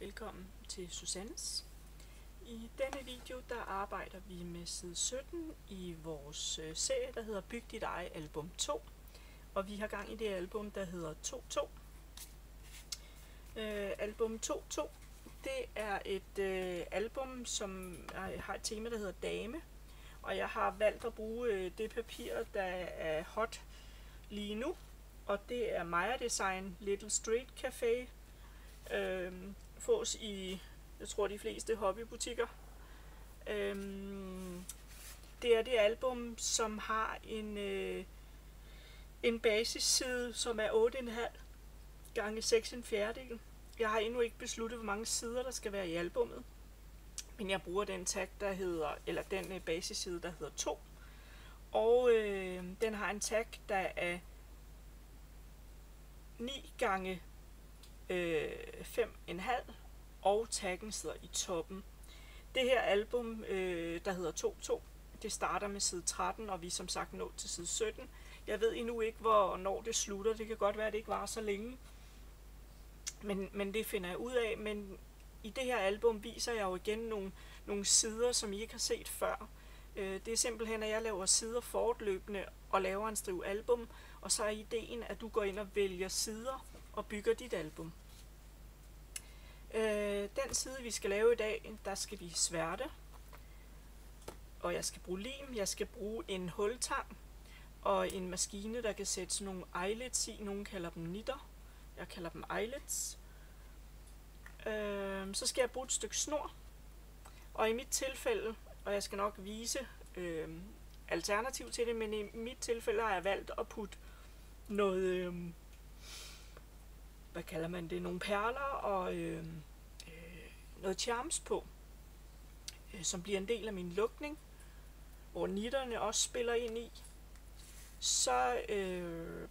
velkommen til Susannes. I denne video der arbejder vi med side 17 i vores øh, serie, der hedder Byg dit eget album 2. Og vi har gang i det album, der hedder 2.2. Øh, album 2.2, det er et øh, album, som er, har et tema, der hedder Dame. Og jeg har valgt at bruge øh, det papir, der er hot lige nu. Og det er Maya Design Little Street Café Øhm, fås i, jeg tror, de fleste hobbybutikker. Øhm, det er det album, som har en, øh, en basisside, som er 8,5 gange 6 en fjerdedel. Jeg har endnu ikke besluttet, hvor mange sider der skal være i albummet. Men jeg bruger den tag, der hedder, eller den øh, basisside, der hedder 2. Og øh, den har en tag, der er 9 gange øh, 5,5 og taggen sidder i toppen. Det her album, øh, der hedder 2.2, det starter med side 13, og vi er som sagt nået til side 17. Jeg ved endnu ikke, hvornår det slutter. Det kan godt være, at det ikke var så længe. Men, men det finder jeg ud af. Men i det her album viser jeg jo igen nogle, nogle sider, som I ikke har set før. Øh, det er simpelthen, at jeg laver sider fortløbende og laver en striv album, og så er ideen, at du går ind og vælger sider og bygger dit album. Øh, den side, vi skal lave i dag, der skal vi sværte. Og jeg skal bruge lim, jeg skal bruge en hultang og en maskine, der kan sætte sådan nogle eyelets i. Nogle kalder dem nitter. Jeg kalder dem eyelets. Øh, så skal jeg bruge et stykke snor. Og i mit tilfælde, og jeg skal nok vise øh, alternativ til det, men i mit tilfælde har jeg valgt at putte noget, øh, hvad kalder man det, nogle perler og øh, øh, noget charms på, øh, som bliver en del af min lukning, hvor nitterne også spiller ind i. Så, øh,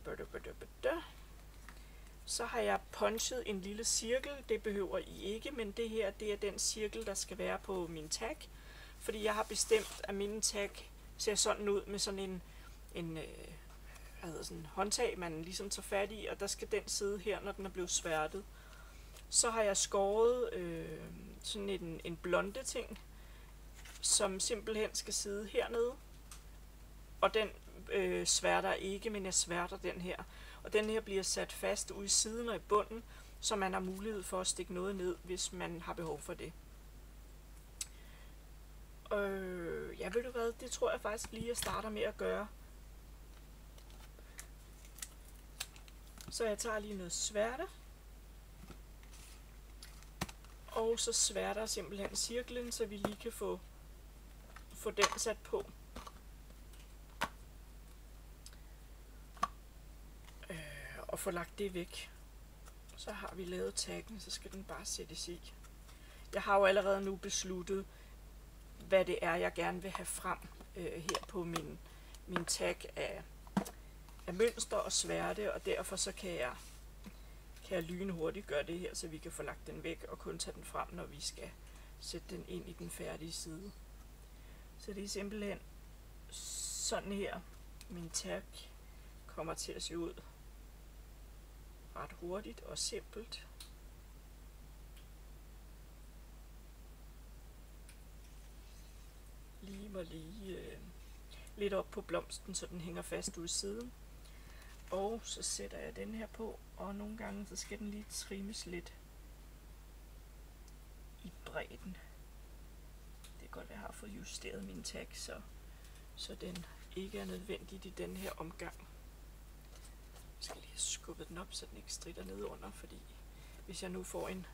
så har jeg punchet en lille cirkel. Det behøver I ikke, men det her det er den cirkel, der skal være på min tag. Fordi jeg har bestemt, at min tag ser sådan ud med sådan en, en øh, hvad hedder sådan, håndtag, man ligesom tager fat i, og der skal den sidde her, når den er blevet sværtet. Så har jeg skåret øh, sådan en, en blonde ting, som simpelthen skal sidde hernede. Og den øh, sværter ikke, men jeg sværter den her. Og den her bliver sat fast ude i siden og i bunden, så man har mulighed for at stikke noget ned, hvis man har behov for det. Øh, ja, ved du hvad, det tror jeg faktisk lige, jeg starter med at gøre. Så jeg tager lige noget sværte. Og så sværter simpelthen cirklen, så vi lige kan få, få den sat på. Øh, og få lagt det væk. Så har vi lavet taggen, så skal den bare sættes i. Jeg har jo allerede nu besluttet, hvad det er, jeg gerne vil have frem øh, her på min, min tag af af mønster og sværte, og derfor så kan jeg, kan jeg lynhurtigt gøre det her, så vi kan få lagt den væk og kun tage den frem, når vi skal sætte den ind i den færdige side. Så det er simpelthen sådan her, min tag kommer til at se ud ret hurtigt og simpelt. Lige mig lige øh, lidt op på blomsten, så den hænger fast ud siden. Og så sætter jeg den her på, og nogle gange så skal den lige trimmes lidt i bredden. Det er godt, at jeg har fået justeret min tag, så, så den ikke er nødvendig i den her omgang. Jeg skal lige skubbe den op, så den ikke strider ned under, fordi hvis jeg nu får en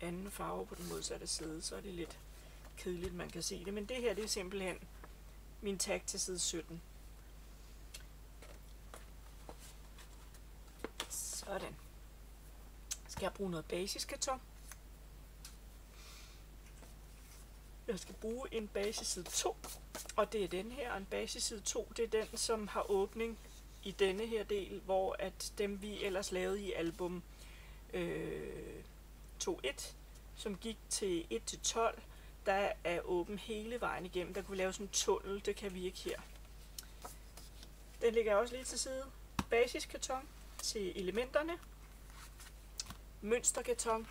anden farve på den modsatte side, så er det lidt kedeligt, man kan se det. Men det her, det er simpelthen min tag til side 17. Sådan. Skal jeg bruge noget basiskarton? Jeg skal bruge en basisside 2, og det er den her. En basisside 2, det er den, som har åbning i denne her del, hvor at dem vi ellers lavede i album øh, 2.1, som gik til 1-12, der er åben hele vejen igennem. Der kunne vi lave sådan en tunnel, det kan vi ikke her. Den ligger også lige til side. Basiskarton til elementerne, mønsterkarton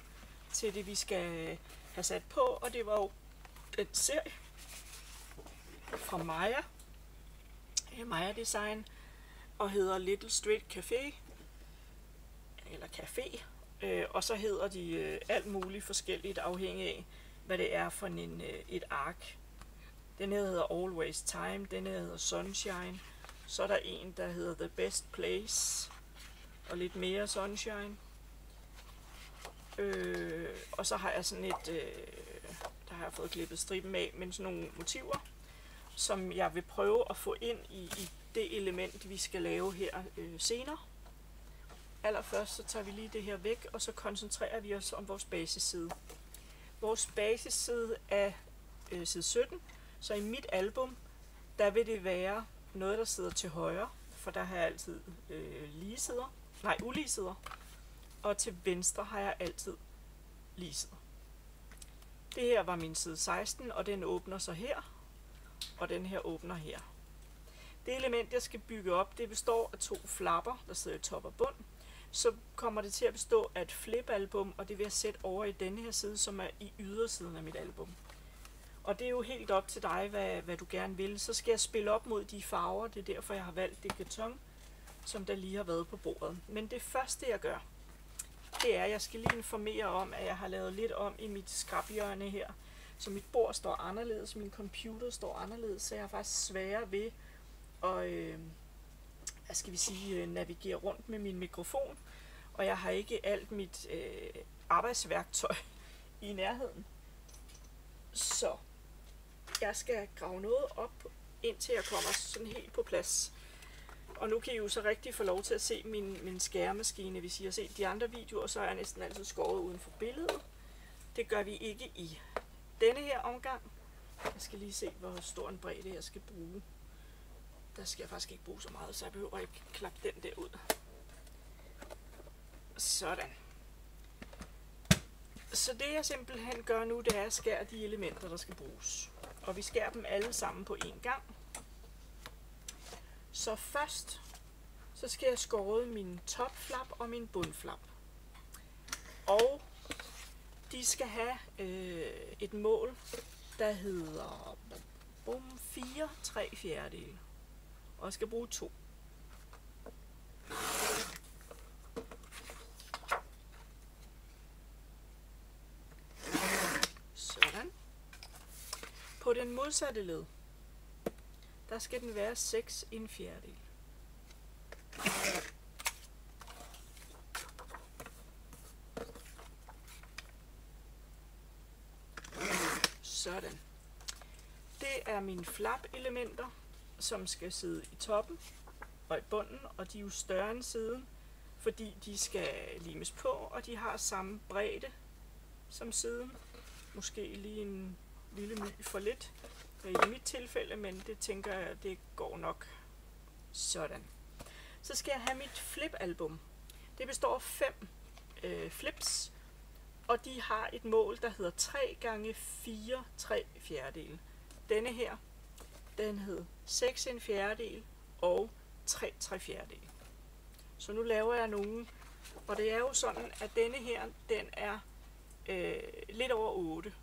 til det, vi skal have sat på, og det var jo den serie fra Maja, øh, Maja Design, og hedder Little Street Café, eller Café, øh, og så hedder de øh, alt muligt forskelligt afhængig af, hvad det er for en, øh, et ark. Den her hedder Always Time, den her hedder Sunshine, så er der en, der hedder The Best Place, og lidt mere Sunshine. Øh, og så har jeg sådan et, øh, der har jeg fået klippet striben af, men sådan nogle motiver, som jeg vil prøve at få ind i, i det element, vi skal lave her øh, senere. Allerførst så tager vi lige det her væk, og så koncentrerer vi os om vores basisside. Vores basisside er øh, side 17, så i mit album, der vil det være noget, der sidder til højre, for der har jeg altid øh, lige sider, nej, ulige sider, og til venstre har jeg altid lige sider. Det her var min side 16, og den åbner så her, og den her åbner her. Det element, jeg skal bygge op, det består af to flapper, der sidder i top og bund. Så kommer det til at bestå af et flip-album, og det vil jeg sætte over i denne her side, som er i ydersiden af mit album. Og det er jo helt op til dig, hvad, hvad du gerne vil. Så skal jeg spille op mod de farver, det er derfor, jeg har valgt det karton, som der lige har været på bordet. Men det første, jeg gør, det er, at jeg skal lige informere om, at jeg har lavet lidt om i mit skrabhjørne her. Så mit bord står anderledes, min computer står anderledes, så jeg har faktisk sværere ved at, øh, hvad skal vi sige, øh, navigere rundt med min mikrofon. Og jeg har ikke alt mit øh, arbejdsværktøj i nærheden. Så jeg skal grave noget op, indtil jeg kommer sådan helt på plads. Og nu kan I jo så rigtig få lov til at se min, min skæremaskine, Hvis I har set de andre videoer, så er jeg næsten altid skåret uden for billedet. Det gør vi ikke i denne her omgang. Jeg skal lige se, hvor stor en bredde jeg skal bruge. Der skal jeg faktisk ikke bruge så meget, så jeg behøver ikke klappe den der ud. Sådan. Så det jeg simpelthen gør nu, det er at skære de elementer, der skal bruges. Og vi skærer dem alle sammen på én gang. Så først, så skal jeg skåre min topflap og min bundflap. Og de skal have øh, et mål, der hedder bum, 4 3 fjerdedele. Og jeg skal bruge to. Sådan. På den modsatte led, der skal den være 6 i en fjerdedel. Sådan. Det er mine flap-elementer, som skal sidde i toppen og i bunden, og de er jo større end siden, fordi de skal limes på, og de har samme bredde som siden. Måske lige en lille my for lidt i mit tilfælde, men det tænker jeg, det går nok sådan. Så skal jeg have mit flip-album. Det består af fem øh, flips, og de har et mål, der hedder 3 gange 4 3 fjerdedele. Denne her, den hed 6 en fjerdedel og 3 3 fjerdedel. Så nu laver jeg nogle, og det er jo sådan, at denne her, den er øh, lidt over 8.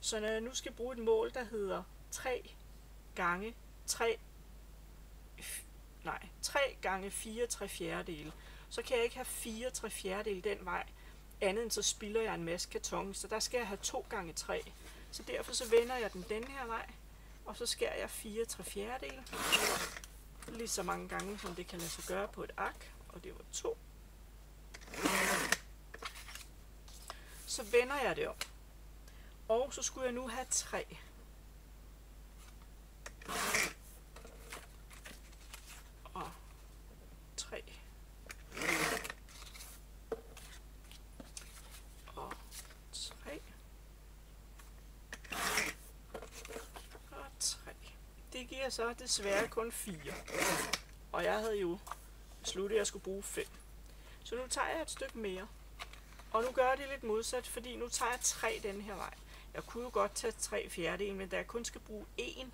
Så når jeg nu skal bruge et mål, der hedder 3 gange 3, nej, 3 gange 4 3 fjerdedele, så kan jeg ikke have 4 3 fjerdedele den vej, andet end så spilder jeg en masse karton, så der skal jeg have 2 gange 3. Så derfor så vender jeg den den her vej, og så skærer jeg 4 3 fjerdedele, lige så mange gange, som det kan lade sig gøre på et ark, og det var 2. Så vender jeg det op. Og så skulle jeg nu have 3. Og 3. Og 3. Og 3. Det giver så desværre kun 4. Og jeg havde jo besluttet, at jeg skulle bruge 5. Så nu tager jeg et stykke mere. Og nu gør jeg det lidt modsat, fordi nu tager jeg 3 den her vej. Jeg kunne jo godt tage 3 fjerdedel, men da jeg kun skal bruge 1,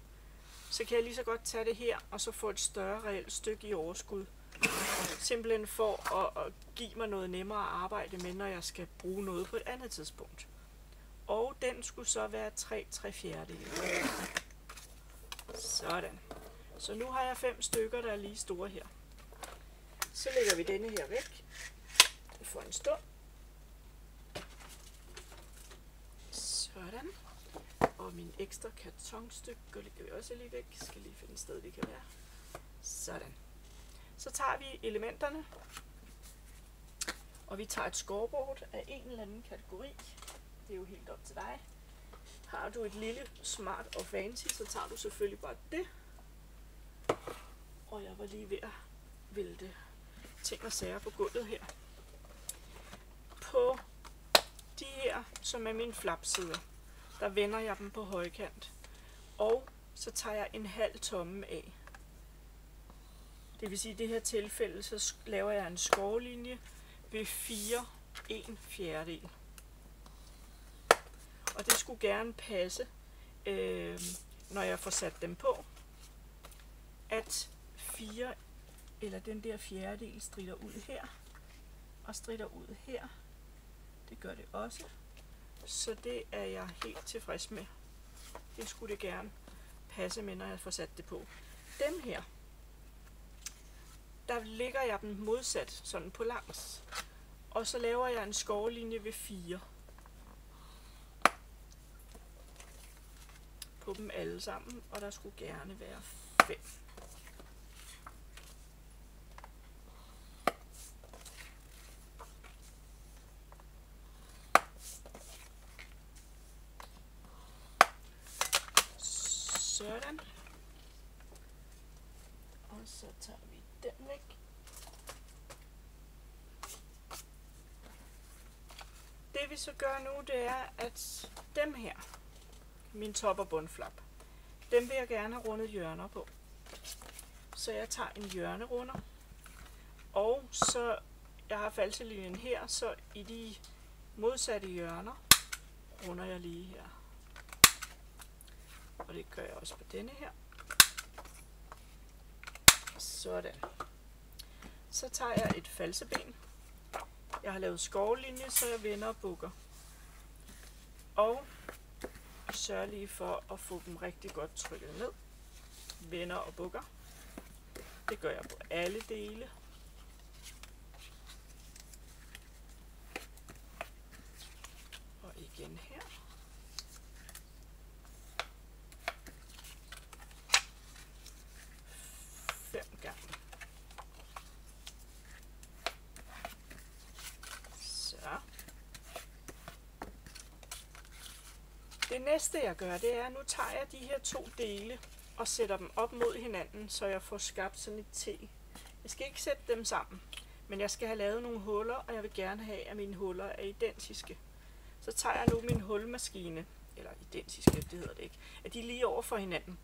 så kan jeg lige så godt tage det her, og så få et større reelt stykke i overskud. Simpelthen for at, at give mig noget nemmere at arbejde med, når jeg skal bruge noget på et andet tidspunkt. Og den skulle så være 3 3 fjerdedele. Sådan. Så nu har jeg fem stykker, der er lige store her. Så lægger vi denne her væk for en stund. Sådan. Og min ekstra kartonstykke lægger vi også lige væk. Skal lige finde et sted, vi kan være. Sådan. Så tager vi elementerne, og vi tager et scoreboard af en eller anden kategori. Det er jo helt op til dig. Har du et lille smart og fancy, så tager du selvfølgelig bare det. Og jeg var lige ved at vælte ting og sager på gulvet her. På de her, som er mine flapsider, der vender jeg dem på højkant. Og så tager jeg en halv tomme af. Det vil sige, at i det her tilfælde, så laver jeg en skovlinje ved 4 1 fjerdedel. Og det skulle gerne passe, øh, når jeg får sat dem på, at 4 eller den der fjerdedel strider ud her, og strider ud her. Det gør det også. Så det er jeg helt tilfreds med. Det skulle det gerne passe med, når jeg får sat det på. Dem her, der ligger jeg dem modsat, sådan på langs. Og så laver jeg en skovlinje ved 4. På dem alle sammen, og der skulle gerne være 5. Sådan. Og så tager vi den væk. Det vi så gør nu, det er, at dem her, min top- og bundflap, dem vil jeg gerne have rundet hjørner på. Så jeg tager en hjørnerunder, og så jeg har falselinjen her, så i de modsatte hjørner runder jeg lige her. Og det gør jeg også på denne her. Sådan. Så tager jeg et falseben. Jeg har lavet skovlinje, så jeg vender og bukker. Og sørger lige for at få dem rigtig godt trykket ned. Vender og bukker. Det gør jeg på alle dele. Og igen her. Fem gange. Så. Det næste jeg gør, det er, at nu tager jeg de her to dele og sætter dem op mod hinanden, så jeg får skabt sådan et T. Jeg skal ikke sætte dem sammen, men jeg skal have lavet nogle huller, og jeg vil gerne have, at mine huller er identiske. Så tager jeg nu min hulmaskine, eller identiske, det hedder det ikke, at de er lige over for hinanden.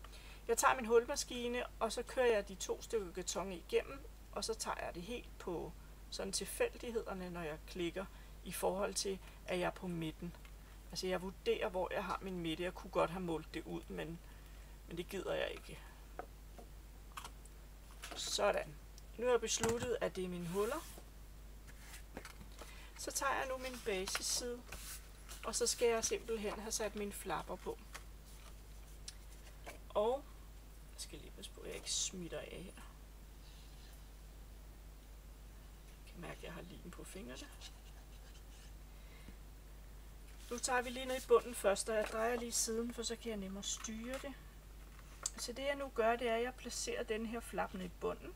Jeg tager min hulmaskine, og så kører jeg de to stykker karton igennem, og så tager jeg det helt på sådan tilfældighederne, når jeg klikker, i forhold til, at jeg er på midten. Altså jeg vurderer, hvor jeg har min midte. Jeg kunne godt have målt det ud, men, men det gider jeg ikke. Sådan. Nu har jeg besluttet, at det er mine huller. Så tager jeg nu min basisside, og så skal jeg simpelthen have sat mine flapper på. Og jeg skal lige passe på, at jeg ikke smitter af her. Jeg kan mærke, at jeg har lim på fingrene. Nu tager vi lige ned i bunden først, og jeg drejer lige siden, for så kan jeg nemmere styre det. Så det jeg nu gør, det er, at jeg placerer den her flap ned i bunden.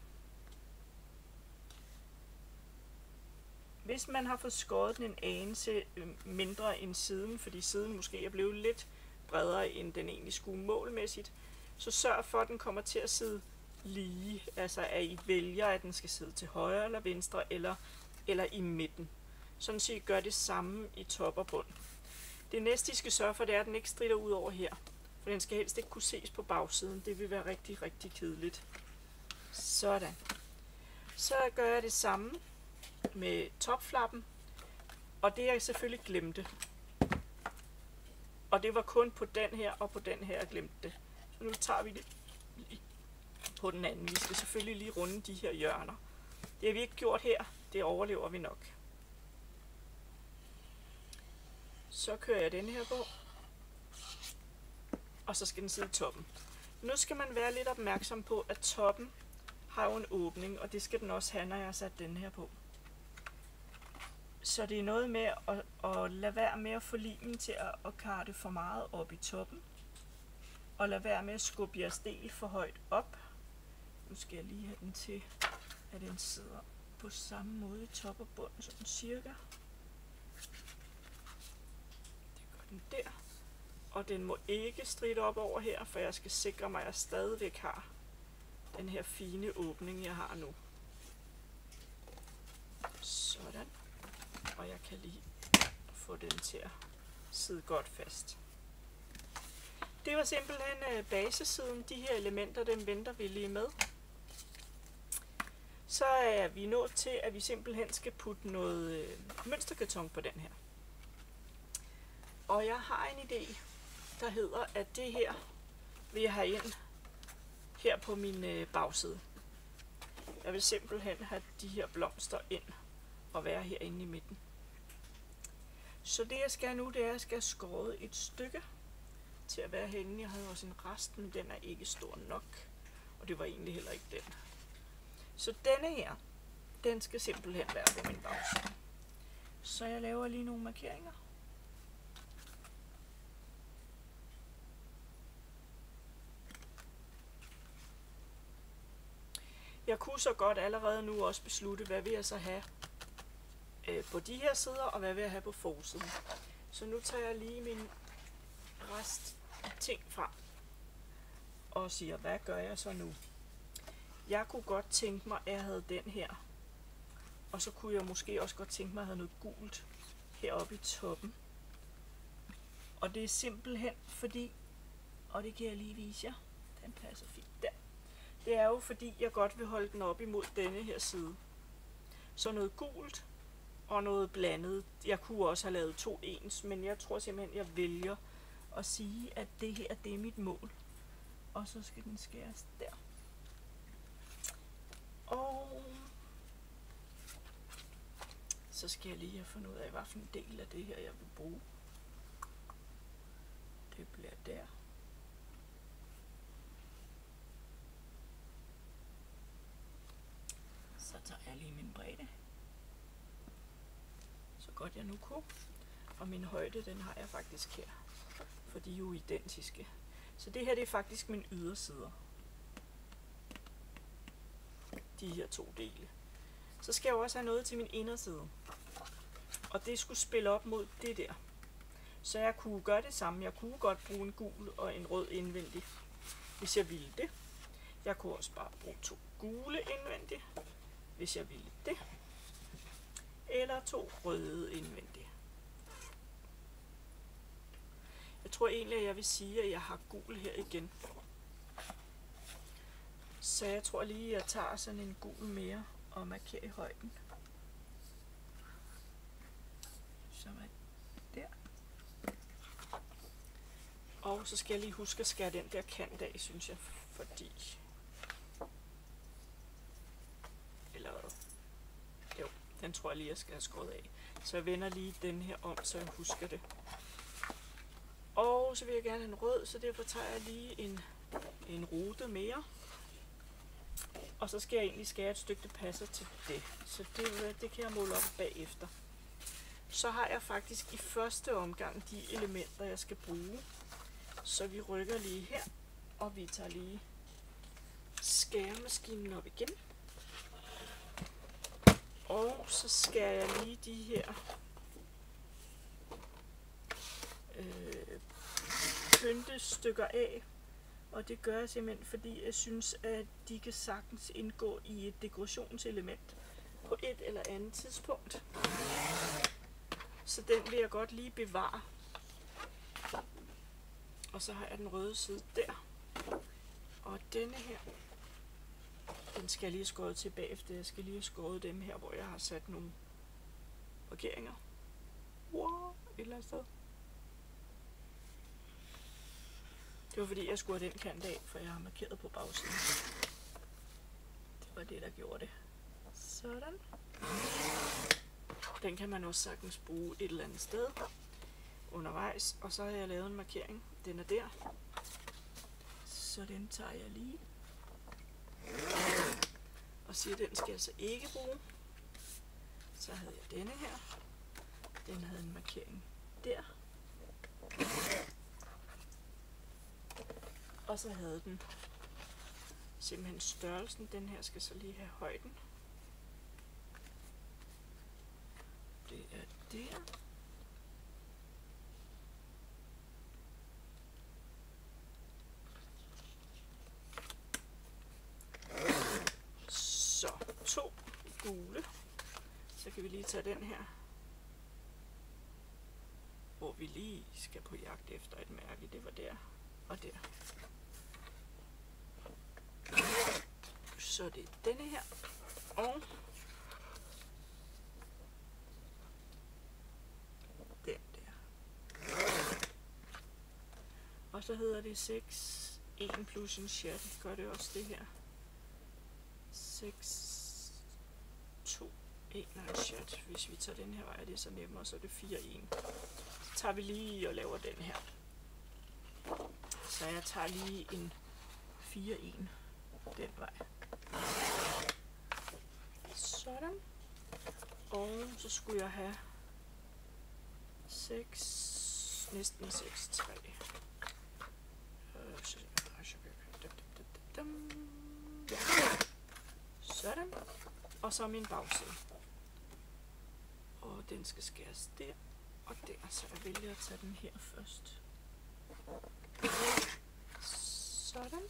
Hvis man har fået skåret den en anelse øhm, mindre end siden, fordi siden måske er blevet lidt bredere, end den egentlig skulle målmæssigt, så sørg for, at den kommer til at sidde lige. Altså at I vælger, at den skal sidde til højre eller venstre, eller, eller i midten. Sådan så I gør det samme i top og bund. Det næste, I skal sørge for, det er, at den ikke strider ud over her. For den skal helst ikke kunne ses på bagsiden. Det vil være rigtig, rigtig kedeligt. Sådan. Så gør jeg det samme med topflappen. Og det jeg selvfølgelig glemte. Og det var kun på den her og på den her, jeg glemte det. Så nu tager vi det på den anden. Vi skal selvfølgelig lige runde de her hjørner. Det har vi ikke gjort her. Det overlever vi nok. Så kører jeg den her på. Og så skal den sidde i toppen. Nu skal man være lidt opmærksom på, at toppen har jo en åbning, og det skal den også have, når jeg har sat den her på. Så det er noget med at, at lade være med at få limen til at, at karte for meget op i toppen. Og lade være med at skubbe jeres del for højt op. Nu skal jeg lige have den til, at den sidder på samme måde i top og bund, sådan cirka. Det gør den der. Og den må ikke stride op over her, for jeg skal sikre mig, at jeg stadigvæk har den her fine åbning, jeg har nu. Sådan. Og jeg kan lige få den til at sidde godt fast. Det var simpelthen øh, basesiden. De her elementer, dem venter vi lige med. Så er vi nået til, at vi simpelthen skal putte noget øh, mønsterkarton på den her. Og jeg har en idé, der hedder, at det her vil jeg have ind her på min øh, bagside. Jeg vil simpelthen have de her blomster ind og være herinde i midten. Så det jeg skal nu, det er, at jeg skal have skåret et stykke til at være henne. Jeg havde også en rest, men den er ikke stor nok. Og det var egentlig heller ikke den. Så denne her, den skal simpelthen være på min bagside. Så jeg laver lige nogle markeringer. Jeg kunne så godt allerede nu også beslutte, hvad vil jeg så have øh, på de her sider, og hvad vil jeg have på forsiden. Så nu tager jeg lige min rest ting frem og siger, hvad gør jeg så nu? Jeg kunne godt tænke mig, at jeg havde den her. Og så kunne jeg måske også godt tænke mig, at jeg havde noget gult heroppe i toppen. Og det er simpelthen fordi, og det kan jeg lige vise jer, den passer fint. Det er jo fordi, jeg godt vil holde den op imod denne her side. Så noget gult og noget blandet. Jeg kunne også have lavet to ens, men jeg tror simpelthen, jeg vælger at sige, at det her, det er mit mål. Og så skal den skæres der. Og så skal jeg lige have fundet ud af, hvilken del af det her, jeg vil bruge. Det bliver der. Så tager jeg lige min bredde. Så godt jeg nu kunne. Og min højde, den har jeg faktisk her. For de er jo identiske. Så det her, det er faktisk min yderside. De her to dele. Så skal jeg også have noget til min inderside. Og det skulle spille op mod det der. Så jeg kunne gøre det samme. Jeg kunne godt bruge en gul og en rød indvendig, hvis jeg ville det. Jeg kunne også bare bruge to gule indvendige, hvis jeg ville det. Eller to røde indvendige. Jeg tror egentlig, at jeg vil sige, at jeg har gul her igen. Så jeg tror lige, at jeg tager sådan en gul mere og markerer i højden. Som er der. Og så skal jeg lige huske at skære den der kant af, synes jeg, fordi... Eller hvad? Jo, den tror jeg lige, jeg skal have skåret af. Så jeg vender lige den her om, så jeg husker det. Og så vil jeg gerne have en rød, så derfor tager jeg lige en, en rute mere. Og så skal jeg egentlig skære et stykke, der passer til det. Så det, det kan jeg måle op bagefter. Så har jeg faktisk i første omgang de elementer, jeg skal bruge. Så vi rykker lige her, og vi tager lige skæremaskinen op igen. Og så skærer jeg lige de her øh, pyntestykker af. Og det gør jeg simpelthen, fordi jeg synes, at de kan sagtens indgå i et dekorationselement på et eller andet tidspunkt. Så den vil jeg godt lige bevare. Og så har jeg den røde side der. Og denne her, den skal jeg lige skåret til bagefter. Jeg skal lige have skåret dem her, hvor jeg har sat nogle markeringer. Wow, et eller andet sted. Det var fordi, jeg skulle have den kant af, for jeg har markeret på bagsiden. Det var det, der gjorde det. Sådan. Den kan man også sagtens bruge et eller andet sted undervejs. Og så har jeg lavet en markering. Den er der. Så den tager jeg lige. Og siger, at den skal jeg så ikke bruge. Så havde jeg denne her. Den havde en markering der. Og så havde den simpelthen størrelsen. Den her skal så lige have højden. Det er der. Så, to gule skal vi lige tage den her. Hvor vi lige skal på jagt efter et mærke. Det var der og der. Så det er denne her. Og den der. Og så hedder det 6, 1 plus en chat. Gør det også det her. 6, 2, 1 og en chat. Hvis vi tager den her vej, er det så nemmere, så er det 4, 1. Så tager vi lige og laver den her. Så jeg tager lige en 4, 1 den vej. Sådan. Og så skulle jeg have 6, næsten 6, 3. Ja. Sådan. Og så min bagside. Og den skal skæres der og der, så jeg vælger at tage den her først. Sådan.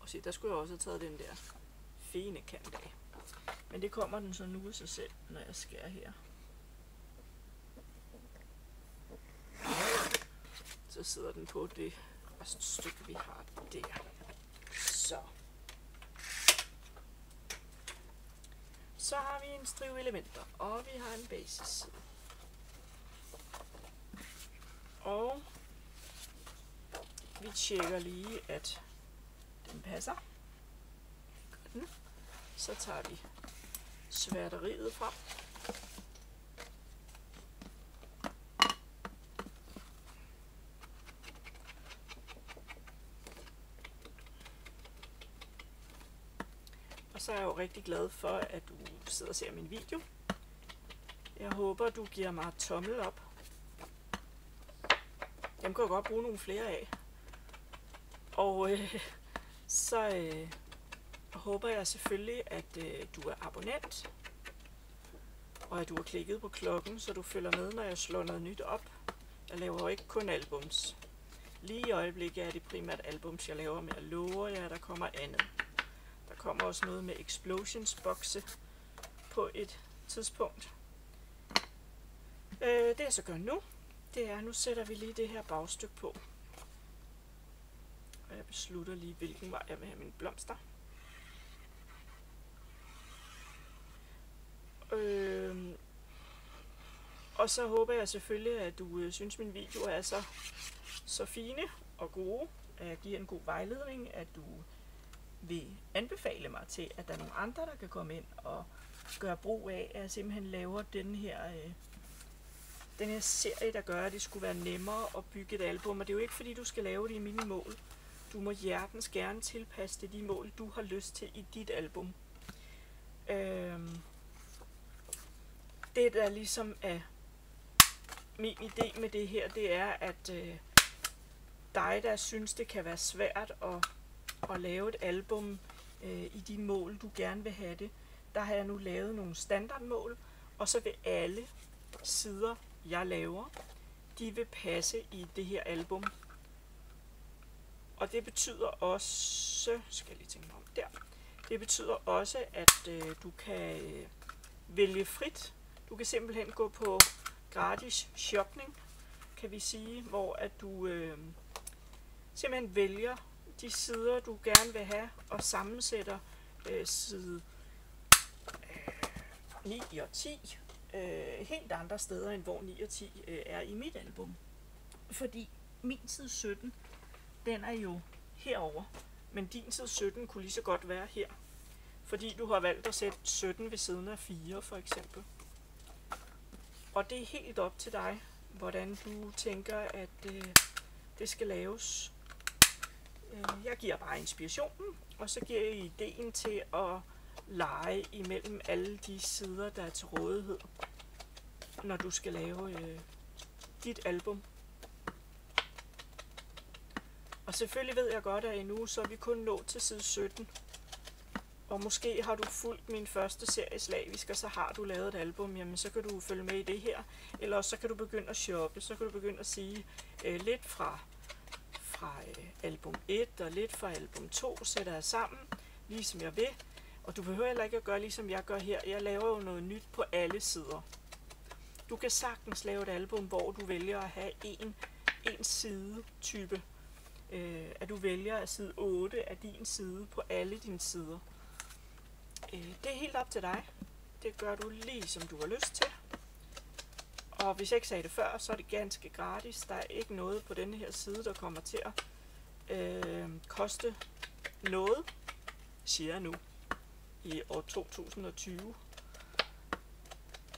Og se, der skulle jeg også have taget den der fine kant af. Men det kommer den så nu af sig selv, når jeg skærer her. Så sidder den på det stykke, vi har der. Så. Så har vi en strive elementer, og vi har en basis. Og vi tjekker lige, at den passer. Gør den. Så tager vi sværteriet frem. Og så er jeg jo rigtig glad for, at du sidder og ser min video. Jeg håber, du giver mig tommel op. Dem kan jeg godt bruge nogle flere af. Og øh, så øh, håber jeg selvfølgelig, at øh, du er abonnent, og at du har klikket på klokken, så du følger med, når jeg slår noget nyt op. Jeg laver jo ikke kun albums. Lige i øjeblikket er det primært albums, jeg laver, men jeg lover jer, at der kommer andet. Kommer også noget med explosionsbokse på et tidspunkt. Øh, det jeg så gør nu, det er, nu sætter vi lige det her bagstykke på. Og jeg beslutter lige, hvilken vej jeg vil have mine blomster. Øh, og så håber jeg selvfølgelig, at du øh, synes, min video er så, så fine og gode, at jeg giver en god vejledning, at du vil anbefale mig til, at der er nogle andre, der kan komme ind og gøre brug af, at jeg simpelthen laver den her, øh, den her serie, der gør, at det skulle være nemmere at bygge et album. Og det er jo ikke, fordi du skal lave det i mine mål. Du må hjertens gerne tilpasse det de mål, du har lyst til i dit album. Øh, det, der ligesom er min idé med det her, det er, at øh, dig, der synes, det kan være svært at, at lave et album øh, i de mål, du gerne vil have det, der har jeg nu lavet nogle standardmål, og så vil alle sider, jeg laver, de vil passe i det her album. Og det betyder også, skal jeg lige tænke mig om der, det betyder også, at øh, du kan øh, vælge frit. Du kan simpelthen gå på gratis shopping, kan vi sige, hvor at du øh, simpelthen vælger de sider, du gerne vil have, og sammensætter øh, side øh, 9 og 10 øh, helt andre steder, end hvor 9 og 10 øh, er i mit album. Fordi min side 17, den er jo herover, men din side 17 kunne lige så godt være her. fordi du har valgt at sætte 17 ved siden af 4 for eksempel. Og det er helt op til dig, hvordan du tænker, at øh, det skal laves. Øh, jeg giver bare inspirationen, og så giver jeg ideen til at lege imellem alle de sider, der er til rådighed, når du skal lave øh, dit album. Og selvfølgelig ved jeg godt, at endnu så er vi kun nået til side 17. Og måske har du fulgt min første serie slavisk, og så har du lavet et album, jamen så kan du følge med i det her. Eller så kan du begynde at shoppe, så kan du begynde at sige øh, lidt fra, fra øh, album 1 og lidt fra album 2, sætter jeg sammen, ligesom jeg vil. Og du behøver heller ikke at gøre, ligesom jeg gør her. Jeg laver jo noget nyt på alle sider. Du kan sagtens lave et album, hvor du vælger at have en, en side type. Øh, at du vælger at side 8 af din side på alle dine sider. Øh, det er helt op til dig. Det gør du lige som du har lyst til. Og hvis jeg ikke sagde det før, så er det ganske gratis. Der er ikke noget på denne her side, der kommer til at øh, koste noget, siger jeg nu, i år 2020.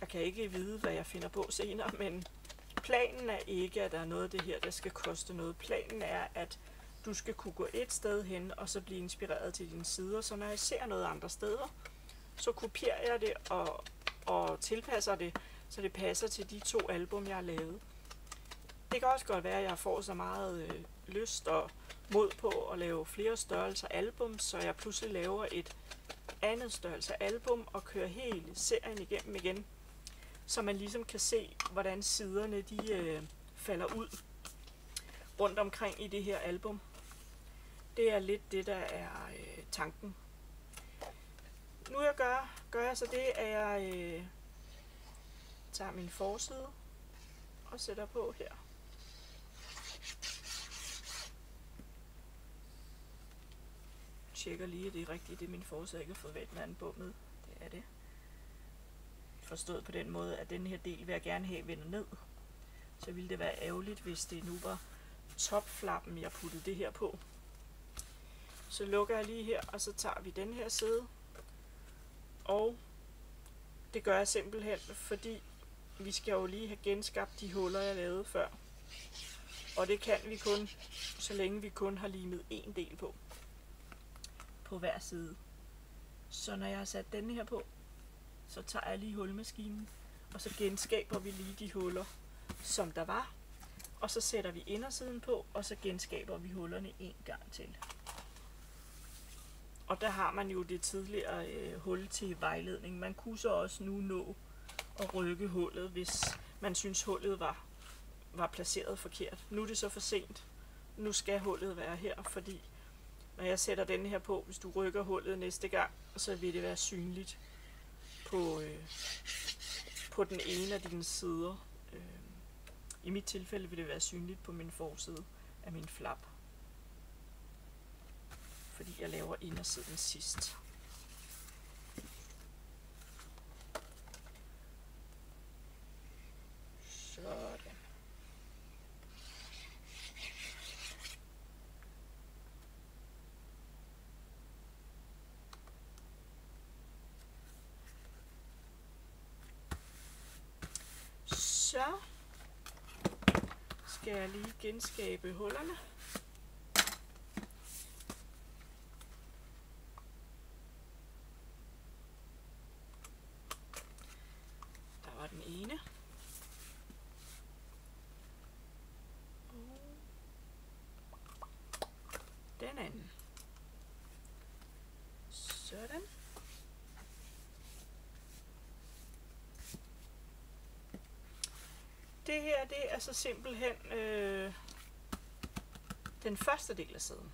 Jeg kan ikke vide, hvad jeg finder på senere, men planen er ikke, at der er noget af det her, der skal koste noget. Planen er, at du skal kunne gå et sted hen, og så blive inspireret til dine sider. Så når jeg ser noget andre steder, så kopierer jeg det og, og tilpasser det, så det passer til de to album, jeg har lavet. Det kan også godt være, at jeg får så meget øh, lyst og mod på at lave flere størrelser album, så jeg pludselig laver et andet størrelse album og kører hele serien igennem igen, så man ligesom kan se, hvordan siderne de øh, falder ud rundt omkring i det her album. Det er lidt det, der er øh, tanken. Nu jeg gør, gør jeg så det, at jeg øh, tager min forside og sætter på her. Tjekker lige, at det er rigtigt, det er min forside, jeg ikke har fået væk på med. Det er det. Forstået på den måde, at den her del vil jeg gerne have vendt ned. Så ville det være ærgerligt, hvis det nu var topflappen, jeg puttede det her på. Så lukker jeg lige her, og så tager vi den her side. Og det gør jeg simpelthen, fordi vi skal jo lige have genskabt de huller, jeg lavede før. Og det kan vi kun, så længe vi kun har limet en del på. På hver side. Så når jeg har sat denne her på, så tager jeg lige hulmaskinen, og så genskaber vi lige de huller, som der var. Og så sætter vi indersiden på, og så genskaber vi hullerne en gang til. Og der har man jo det tidligere øh, hul til vejledning. Man kunne så også nu nå at rykke hullet, hvis man synes hullet var, var placeret forkert. Nu er det så for sent. Nu skal hullet være her, fordi når jeg sætter den her på, hvis du rykker hullet næste gang, så vil det være synligt på, øh, på den ene af dine sider. Øh, I mit tilfælde vil det være synligt på min forside af min flap fordi jeg laver indersiden sidst. Sådan. Så skal jeg lige genskabe hullerne. Det her, det er så simpelthen øh, den første del af siden.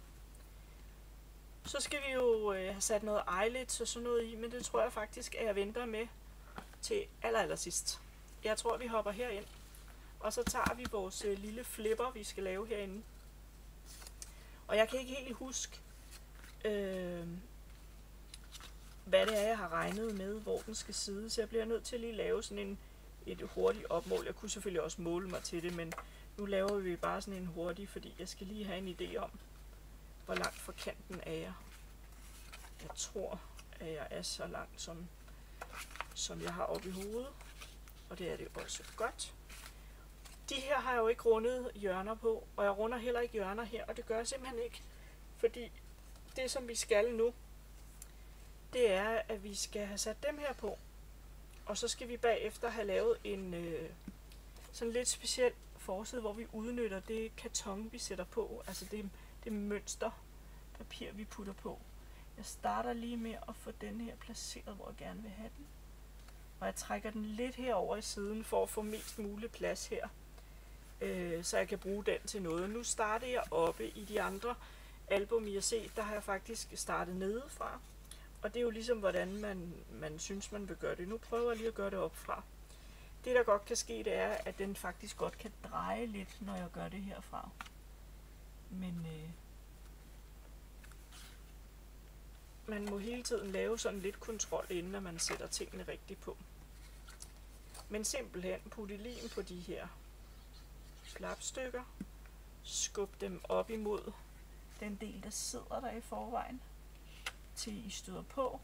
Så skal vi jo øh, have sat noget eyelids og sådan noget i, men det tror jeg faktisk, at jeg venter med til aller, aller sidst. Jeg tror, vi hopper herind, og så tager vi vores øh, lille flipper, vi skal lave herinde. Og jeg kan ikke helt huske, øh, hvad det er, jeg har regnet med, hvor den skal sidde, så jeg bliver nødt til at lige lave sådan en et hurtigt opmål. Jeg kunne selvfølgelig også måle mig til det, men nu laver vi bare sådan en hurtig, fordi jeg skal lige have en idé om, hvor langt fra kanten er jeg. Jeg tror, at jeg er så langt, som, som jeg har oppe i hovedet. Og det er det også godt. De her har jeg jo ikke rundet hjørner på, og jeg runder heller ikke hjørner her, og det gør jeg simpelthen ikke. Fordi det, som vi skal nu, det er, at vi skal have sat dem her på. Og så skal vi bagefter have lavet en øh, sådan lidt speciel forside, hvor vi udnytter det karton, vi sætter på. Altså det, det mønster papir, vi putter på. Jeg starter lige med at få den her placeret, hvor jeg gerne vil have den. Og jeg trækker den lidt herover i siden, for at få mest mulig plads her. Øh, så jeg kan bruge den til noget. Nu starter jeg oppe i de andre album, I har set. Der har jeg faktisk startet nedefra. Og det er jo ligesom, hvordan man, man synes, man vil gøre det. Nu prøver jeg lige at gøre det op fra. Det, der godt kan ske, det er, at den faktisk godt kan dreje lidt, når jeg gør det herfra. Men øh, man må hele tiden lave sådan lidt kontrol, inden man sætter tingene rigtigt på. Men simpelthen putte lim på de her klapstykker. Skub dem op imod den del, der sidder der i forvejen, til I støder på.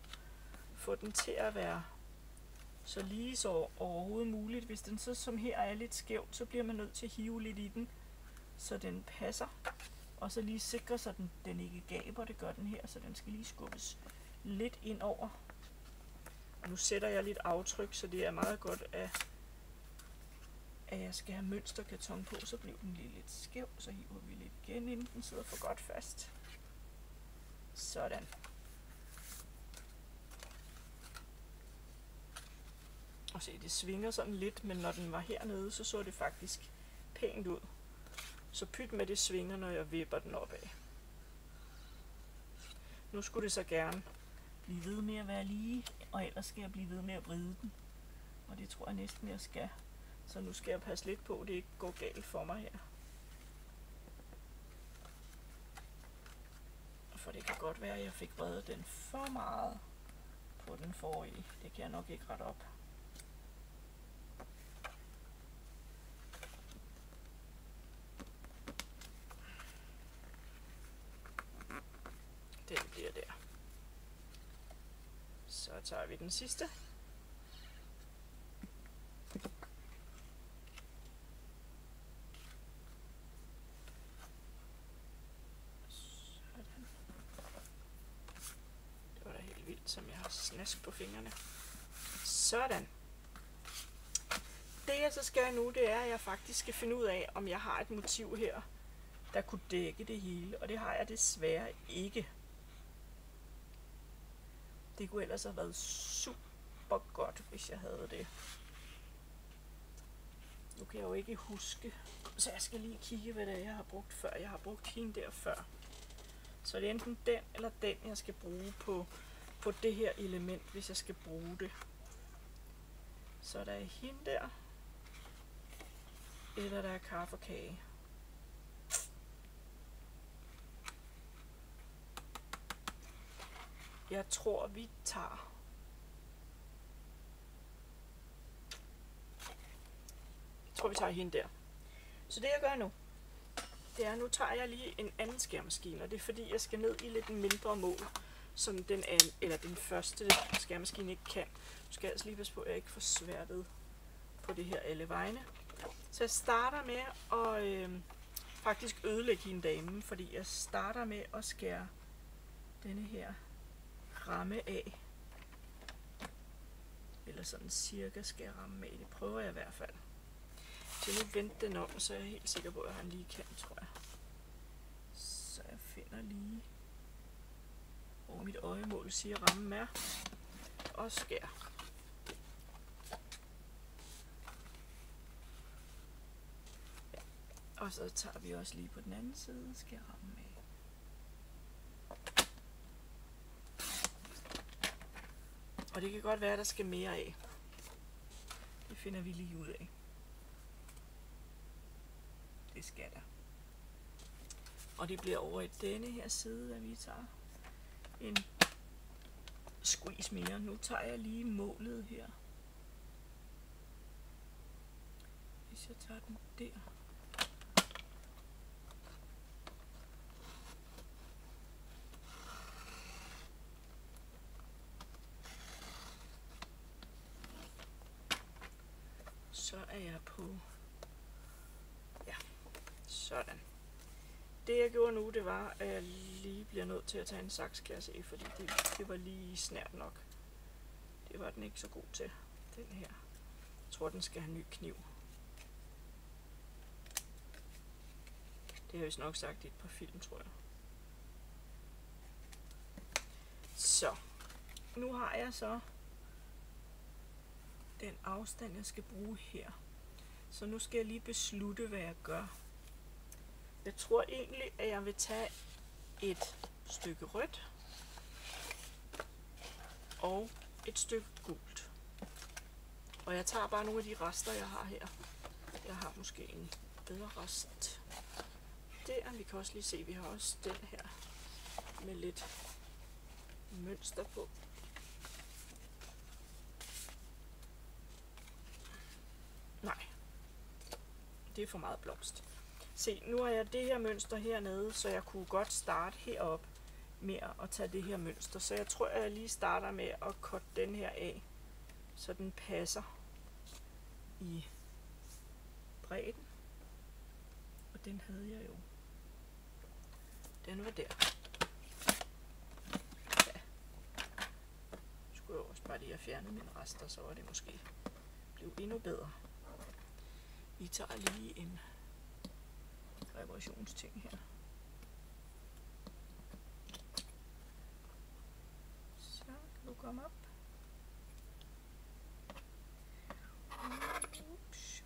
Få den til at være så lige så overhovedet muligt. Hvis den så som her er lidt skæv, så bliver man nødt til at hive lidt i den, så den passer. Og så lige sikre sig, at den, den ikke gaber. Det gør den her, så den skal lige skubbes lidt ind over. Og nu sætter jeg lidt aftryk, så det er meget godt, at, at jeg skal have mønsterkarton på. Så bliver den lige lidt skæv, så hiver vi lidt igen, inden den sidder for godt fast. Sådan. Og se, det svinger sådan lidt, men når den var hernede, så så det faktisk pænt ud. Så pyt med det svinger, når jeg vipper den opad. Nu skulle det så gerne blive ved med at være lige, og ellers skal jeg blive ved med at vride den. Og det tror jeg næsten, jeg skal. Så nu skal jeg passe lidt på, at det ikke går galt for mig her. For det kan godt være, at jeg fik vredet den for meget på den forrige. Det kan jeg nok ikke rette op. Den bliver der. Så tager vi den sidste. Sådan. Det var da helt vildt, som jeg har snask på fingrene. Sådan. Det jeg så skal nu, det er, at jeg faktisk skal finde ud af, om jeg har et motiv her, der kunne dække det hele. Og det har jeg desværre ikke. Det kunne ellers have været super godt, hvis jeg havde det. Nu kan jeg jo ikke huske, så jeg skal lige kigge, hvad det er, jeg har brugt før. Jeg har brugt hende der før. Så det er enten den eller den, jeg skal bruge på, på det her element, hvis jeg skal bruge det. Så der er hende der, eller der er kaffe og kage. Jeg tror, vi tager... Jeg tror, vi tager hende der. Så det, jeg gør nu, det er, nu tager jeg lige en anden skærmaskine, og det er fordi, jeg skal ned i lidt mindre mål, som den, anden, eller den første skærmaskine ikke kan. Nu skal jeg altså lige passe på, at jeg ikke får sværtet på det her alle vegne. Så jeg starter med at øh, faktisk ødelægge hende dame, fordi jeg starter med at skære denne her ramme af. Eller sådan cirka skal jeg ramme af. Det prøver jeg i hvert fald. Så nu vendte den om, så er jeg helt sikker på, at han lige kan, tror jeg. Så jeg finder lige, hvor mit øjemål siger rammen er. Og skær. Ja. Og så tager vi også lige på den anden side, skal jeg ramme af. Og det kan godt være, at der skal mere af. Det finder vi lige ud af. Det skal der. Og det bliver over i denne her side, at vi tager en squeeze mere. Nu tager jeg lige målet her. Hvis jeg tager den der. så er jeg på, ja, sådan. Det jeg gjorde nu, det var, at jeg lige bliver nødt til at tage en saksklasse af, fordi det, det var lige snært nok. Det var den ikke så god til, den her. Jeg tror, den skal have ny kniv. Det har jeg vist nok sagt i et par film, tror jeg. Så, nu har jeg så den afstand, jeg skal bruge her. Så nu skal jeg lige beslutte, hvad jeg gør. Jeg tror egentlig, at jeg vil tage et stykke rødt og et stykke gult. Og jeg tager bare nogle af de rester, jeg har her. Jeg har måske en bedre rest. Der, vi kan også lige se, at vi har også den her med lidt mønster på. Nej, det er for meget blomst. Se, nu har jeg det her mønster hernede, så jeg kunne godt starte herop med at tage det her mønster. Så jeg tror, jeg lige starter med at korte den her af, så den passer i bredden. Og den havde jeg jo. Den var der. Ja. Skulle jeg også bare lige have fjernet mine rester, så var det måske blevet endnu bedre. Vi tager lige en reparationsting her. Så kan du komme op. Ups.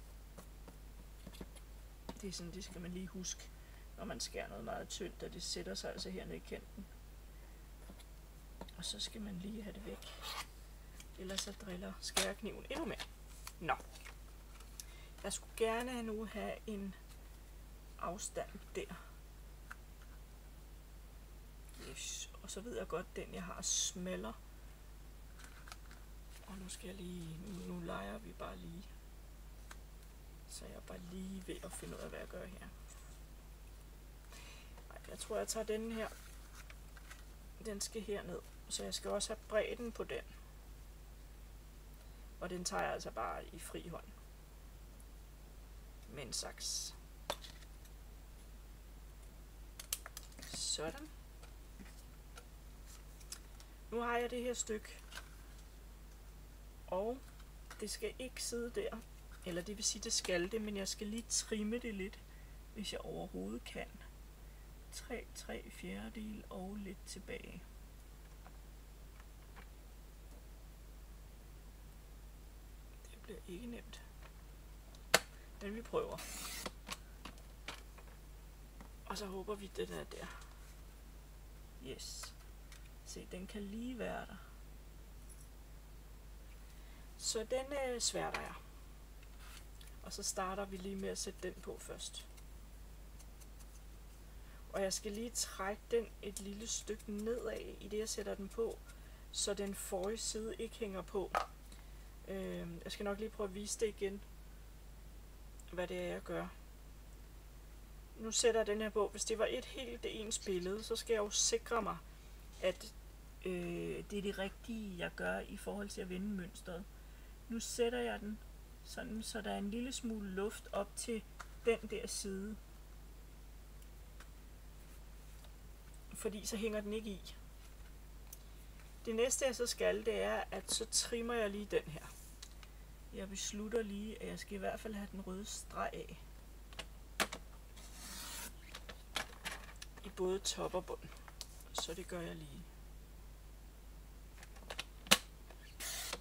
Det er sådan, det skal man lige huske, når man skærer noget meget tyndt, og det sætter sig altså hernede i kanten. Og så skal man lige have det væk. Ellers så driller skærekniven endnu mere. Nå. Jeg skulle gerne nu have en afstand der. Yes. Og så ved jeg godt, den jeg har smelter. Og nu skal jeg lige, nu, nu leger vi bare lige. Så jeg er bare lige ved at finde ud af, hvad jeg gør her. Ej, jeg tror, jeg tager den her. Den skal herned. Så jeg skal også have bredden på den. Og den tager jeg altså bare i fri hånd. Med en saks. Sådan. Nu har jeg det her stykke. Og det skal ikke sidde der. Eller det vil sige, det skal det, men jeg skal lige trimme det lidt, hvis jeg overhovedet kan. 3, 3 fjerdedel og lidt tilbage. Det bliver ikke nemt. Men vi prøver. Og så håber vi, den er der. Yes. Se, den kan lige være der. Så den øh, sværter jeg. Og så starter vi lige med at sætte den på først. Og jeg skal lige trække den et lille stykke nedad, i det jeg sætter den på, så den forrige side ikke hænger på. Øh, jeg skal nok lige prøve at vise det igen, hvad det er, jeg gør. Nu sætter jeg den her på. Hvis det var et helt det ens billede, så skal jeg jo sikre mig, at øh, det er det rigtige, jeg gør i forhold til at vende mønstret. Nu sætter jeg den sådan, så der er en lille smule luft op til den der side. Fordi så hænger den ikke i. Det næste jeg så skal, det er, at så trimmer jeg lige den her. Jeg beslutter lige, at jeg skal i hvert fald have den røde streg af. I både top og bund. Så det gør jeg lige.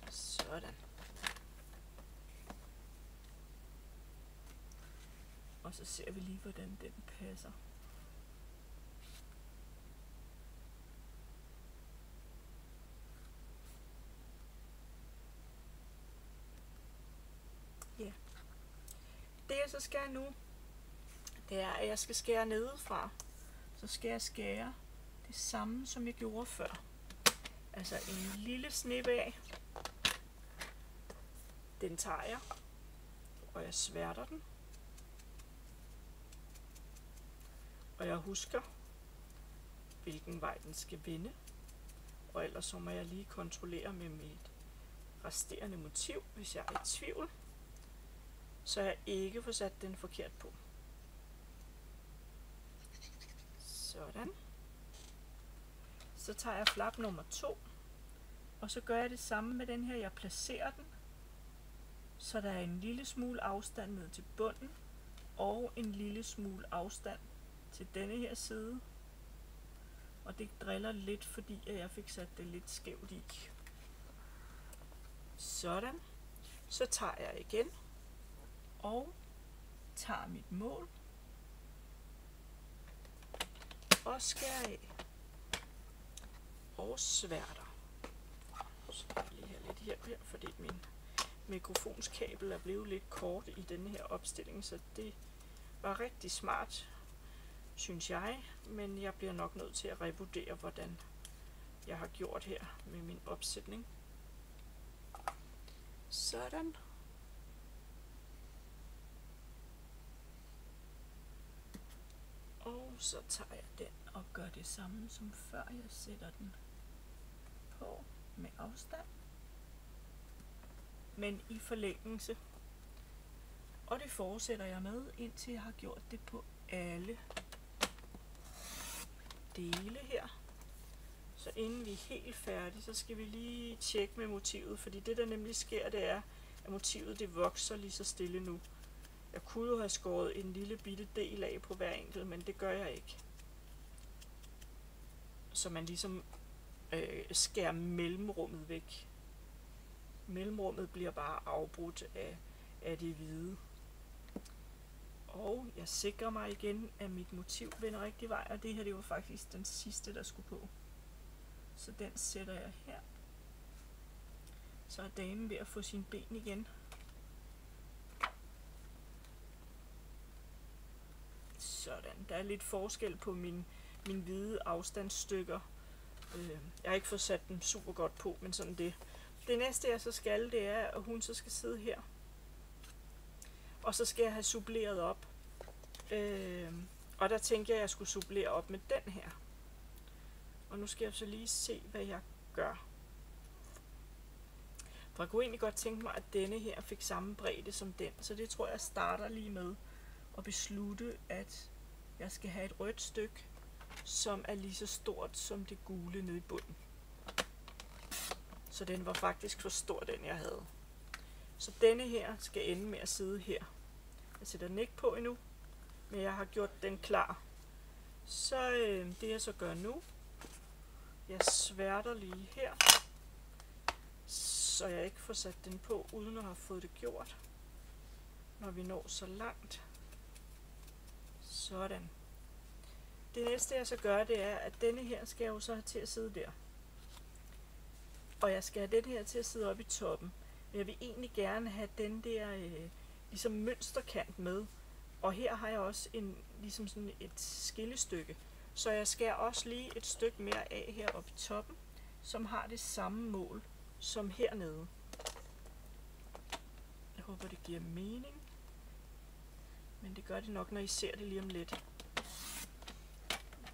Sådan. Og så ser vi lige, hvordan den passer. Ja. Det jeg så skal jeg nu, det er, at jeg skal skære nedefra. Så skal jeg skære det samme, som jeg gjorde før. Altså en lille snip af. Den tager jeg, og jeg sværter den. Og jeg husker, hvilken vej den skal vende. Og ellers så må jeg lige kontrollere med mit resterende motiv, hvis jeg er i tvivl så jeg ikke får sat den forkert på. Sådan. Så tager jeg flap nummer 2, og så gør jeg det samme med den her. Jeg placerer den, så der er en lille smule afstand ned til bunden, og en lille smule afstand til denne her side. Og det driller lidt, fordi jeg fik sat det lidt skævt i. Sådan. Så tager jeg igen og tager mit mål og skærer af og sværter. Så skal jeg lige have lidt hjælp her, fordi min mikrofonskabel er blevet lidt kort i denne her opstilling, så det var rigtig smart, synes jeg, men jeg bliver nok nødt til at revurdere, hvordan jeg har gjort her med min opsætning. Sådan. Og så tager jeg den og gør det samme som før jeg sætter den på med afstand. Men i forlængelse. Og det fortsætter jeg med, indtil jeg har gjort det på alle dele her. Så inden vi er helt færdige, så skal vi lige tjekke med motivet, fordi det der nemlig sker, det er, at motivet det vokser lige så stille nu. Jeg kunne jo have skåret en lille bitte del af på hver enkelt, men det gør jeg ikke. Så man ligesom øh, skærer mellemrummet væk. Mellemrummet bliver bare afbrudt af, af det hvide. Og jeg sikrer mig igen, at mit motiv vender rigtig vej, og det her det var faktisk den sidste, der skulle på. Så den sætter jeg her. Så er damen ved at få sin ben igen. Sådan, der er lidt forskel på min, min hvide afstandsstykker. Øh, jeg har ikke fået sat dem super godt på, men sådan det. Det næste jeg så skal, det er, at hun så skal sidde her. Og så skal jeg have suppleret op. Øh, og der tænker jeg, at jeg skulle supplere op med den her. Og nu skal jeg så lige se, hvad jeg gør. For jeg kunne egentlig godt tænke mig, at denne her fik samme bredde som den. Så det tror jeg starter lige med at beslutte, at jeg skal have et rødt stykke, som er lige så stort som det gule nede i bunden. Så den var faktisk for stor, den jeg havde. Så denne her skal ende med at sidde her. Jeg sætter den ikke på endnu, men jeg har gjort den klar. Så øh, det jeg så gør nu, jeg sværter lige her, så jeg ikke får sat den på, uden at have fået det gjort, når vi når så langt. Sådan. Det næste jeg så gør, det er, at denne her skal jeg jo så have til at sidde der. Og jeg skal have den her til at sidde oppe i toppen. Men jeg vil egentlig gerne have den der øh, ligesom mønsterkant med. Og her har jeg også en, ligesom sådan et skillestykke. Så jeg skærer også lige et stykke mere af her oppe i toppen, som har det samme mål som hernede. Jeg håber, det giver mening. Men det gør det nok, når I ser det lige om lidt.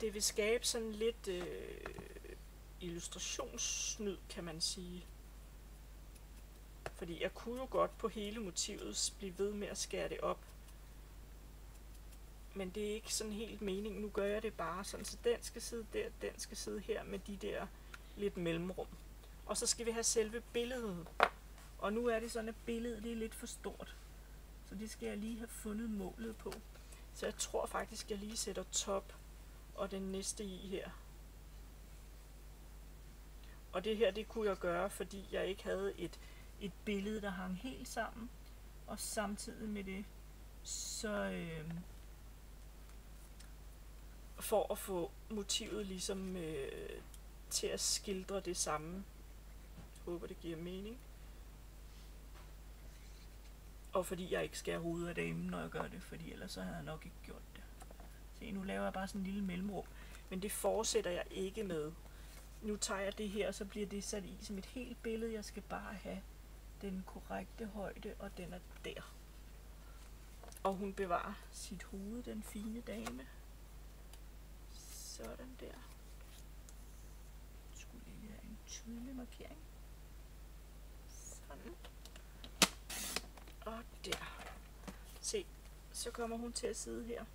Det vil skabe sådan lidt øh, illustrationssnyd, kan man sige. Fordi jeg kunne jo godt på hele motivet blive ved med at skære det op. Men det er ikke sådan helt meningen. Nu gør jeg det bare sådan, så den skal sidde der, den skal sidde her med de der lidt mellemrum. Og så skal vi have selve billedet. Og nu er det sådan, at billedet er lidt for stort. Så det skal jeg lige have fundet målet på. Så jeg tror faktisk, jeg lige sætter top og den næste i her. Og det her, det kunne jeg gøre, fordi jeg ikke havde et, et billede, der hang helt sammen. Og samtidig med det, så øh, for at få motivet ligesom øh, til at skildre det samme. Jeg håber, det giver mening. Og fordi jeg ikke skærer hovedet af damen, når jeg gør det, fordi ellers så havde jeg nok ikke gjort det. Se, nu laver jeg bare sådan en lille mellemrum. Men det fortsætter jeg ikke med. Nu tager jeg det her, og så bliver det sat i som et helt billede. Jeg skal bare have den korrekte højde, og den er der. Og hun bevarer sit hoved, den fine dame. Sådan der. Jeg skulle lige have en tydelig markering. Sådan. Og der. Se, så kommer hun til at sidde her.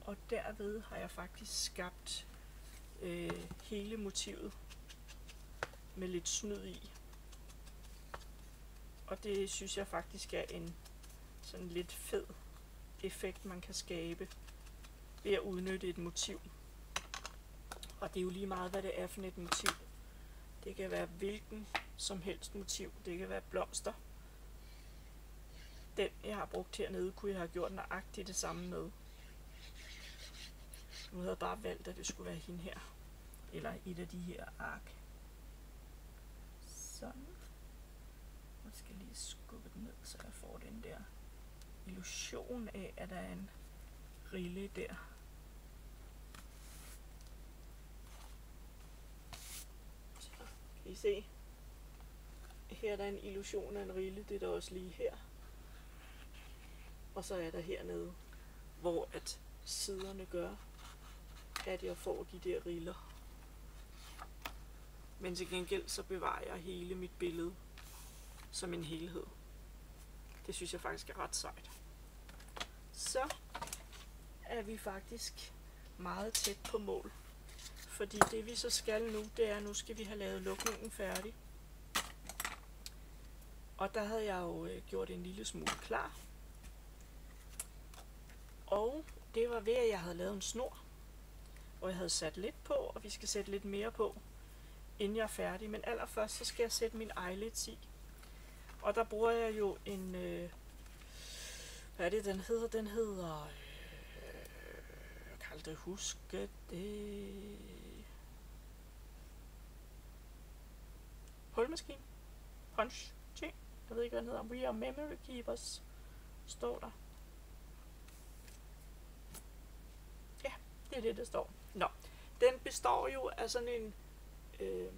Og derved har jeg faktisk skabt øh, hele motivet med lidt snyd i. Og det synes jeg faktisk er en sådan lidt fed effekt, man kan skabe ved at udnytte et motiv. Og det er jo lige meget, hvad det er for et motiv. Det kan være hvilken som helst motiv. Det kan være blomster. Den, jeg har brugt hernede, kunne jeg have gjort nøjagtigt det samme med. Nu havde jeg bare valgt, at det skulle være hende her. Eller et af de her ark. Sådan. Jeg skal lige skubbe den ned, så jeg får den der illusion af, at der er en rille der. Så, kan I se? Her er der en illusion af en rille, det er der også lige her. Og så er der hernede, hvor at siderne gør, at jeg får de der riller. Men til gengæld så bevarer jeg hele mit billede som en helhed. Det synes jeg faktisk er ret sejt. Så er vi faktisk meget tæt på mål. Fordi det vi så skal nu, det er, at nu skal vi have lavet lukningen færdig. Og der havde jeg jo øh, gjort en lille smule klar. Og det var ved, at jeg havde lavet en snor. Og jeg havde sat lidt på, og vi skal sætte lidt mere på, inden jeg er færdig. Men allerførst, så skal jeg sætte min eyelids i. Og der bruger jeg jo en... Øh, hvad er det, den hedder? Den hedder... Øh, jeg kan aldrig huske det... Hulmaskine? Punch? Ting? Jeg ved ikke, hvad den hedder. We are memory keepers. Står der. Ja, det er det, der står. Nå, den består jo af sådan en... Øh,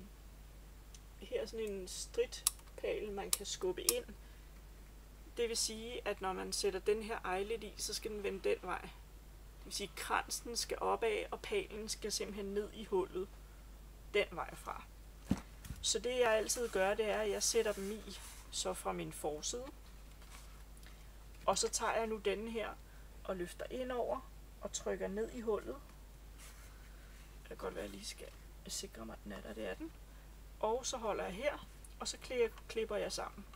her sådan en stridpæl, man kan skubbe ind. Det vil sige, at når man sætter den her eyelid i, så skal den vende den vej. Det vil sige, at kransen skal opad, og pælen skal simpelthen ned i hullet den vej fra. Så det jeg altid gør, det er, at jeg sætter dem i, så fra min forside. Og så tager jeg nu denne her og løfter ind over og trykker ned i hullet. Det kan godt være, at jeg lige skal sikre mig, at den er der. Det er den. Og så holder jeg her, og så klipper jeg sammen.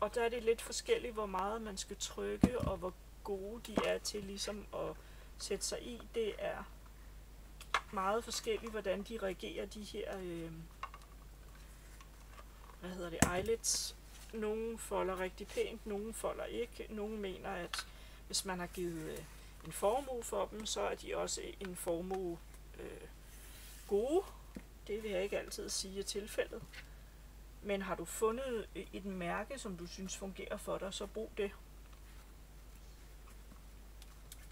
Og der er det lidt forskelligt, hvor meget man skal trykke, og hvor gode de er til ligesom at sætte sig i. Det er meget forskelligt, hvordan de reagerer de her, øh, hvad hedder det, eyelets. Nogle folder rigtig pænt, nogle folder ikke. Nogle mener, at hvis man har givet øh, en formue for dem, så er de også en formue øh, gode. Det vil jeg ikke altid sige er tilfældet. Men har du fundet øh, et mærke, som du synes fungerer for dig, så brug det.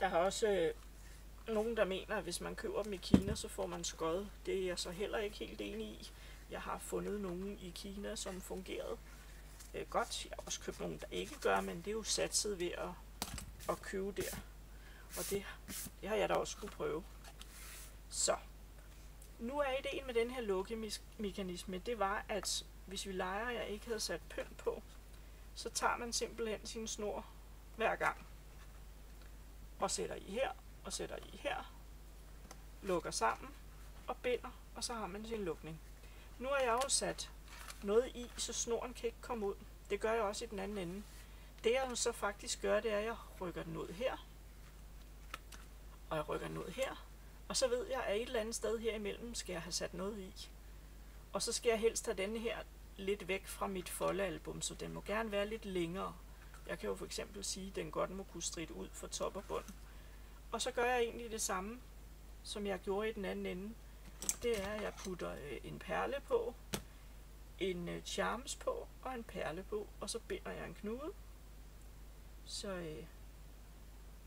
Der har også øh, nogen, der mener, at hvis man køber dem i Kina, så får man skod. Det er jeg så heller ikke helt enig i. Jeg har fundet nogen i Kina, som fungerede øh, godt. Jeg har også købt nogen, der ikke gør, men det er jo satset ved at, at købe der. Og det, det har jeg da også skulle prøve. Så, nu er ideen med den her lukkemekanisme, det var, at hvis vi leger, jeg ikke havde sat pynt på, så tager man simpelthen sin snor hver gang. Og sætter i her, og sætter i her, lukker sammen og binder, og så har man sin lukning. Nu har jeg jo sat noget i, så snoren kan ikke komme ud. Det gør jeg også i den anden ende. Det jeg så faktisk gør, det er, at jeg rykker den ud her, og jeg rykker den ud her, og så ved jeg, at et eller andet sted her imellem skal jeg have sat noget i. Og så skal jeg helst have denne her lidt væk fra mit foldealbum, så den må gerne være lidt længere. Jeg kan jo for eksempel sige, at den godt må kunne stride ud fra top og bund. Og så gør jeg egentlig det samme, som jeg gjorde i den anden ende. Det er, at jeg putter øh, en perle på, en øh, charms på og en perle på, og så binder jeg en knude. Så øh,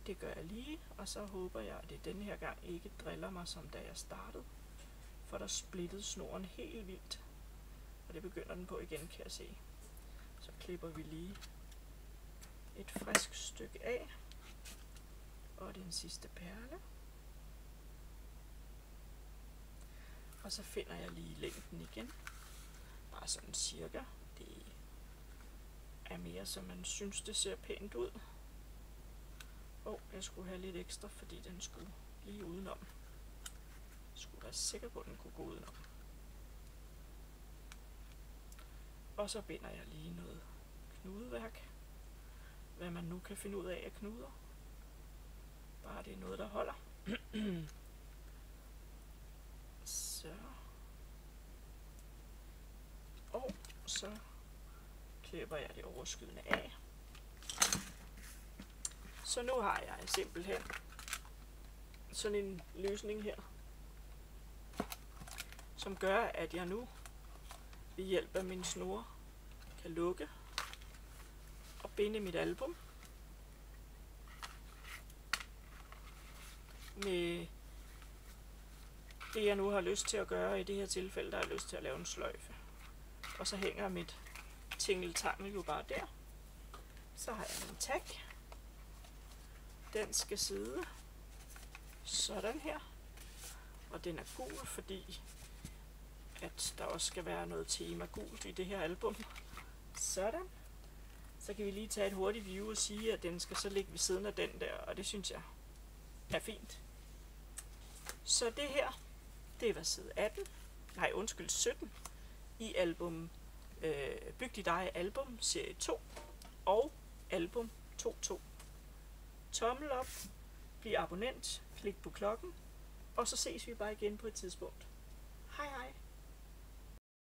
det gør jeg lige, og så håber jeg, at det denne her gang ikke driller mig, som da jeg startede. For der splittede snoren helt vildt. Og det begynder den på igen, kan jeg se. Så klipper vi lige et frisk stykke af. Og den sidste perle. Og så finder jeg lige længden igen. Bare sådan cirka. Det er mere, som man synes, det ser pænt ud. Og jeg skulle have lidt ekstra, fordi den skulle lige udenom. Jeg skulle være sikker på, at den kunne gå udenom. Og så binder jeg lige noget knudeværk. Hvad man nu kan finde ud af af knuder. Bare det er noget, der holder. så. Og så klipper jeg det overskydende af. Så nu har jeg simpelthen sådan en løsning her, som gør, at jeg nu ved hjælp af min snore kan lukke og binde mit album med det jeg nu har lyst til at gøre. I det her tilfælde, der har jeg lyst til at lave en sløjfe. Og så hænger mit tingeltangel jo bare der. Så har jeg min tag. Den skal sidde sådan her. Og den er gul, fordi at der også skal være noget tema gult i det her album. Sådan. Så kan vi lige tage et hurtigt view og sige, at den skal så ligge ved siden af den der, og det synes jeg er fint. Så det her, det var side 18, nej undskyld 17, i album øh, Byg dit eget album, serie 2, og album 2.2. Tommel op, bliv abonnent, klik på klokken, og så ses vi bare igen på et tidspunkt. Hej hej!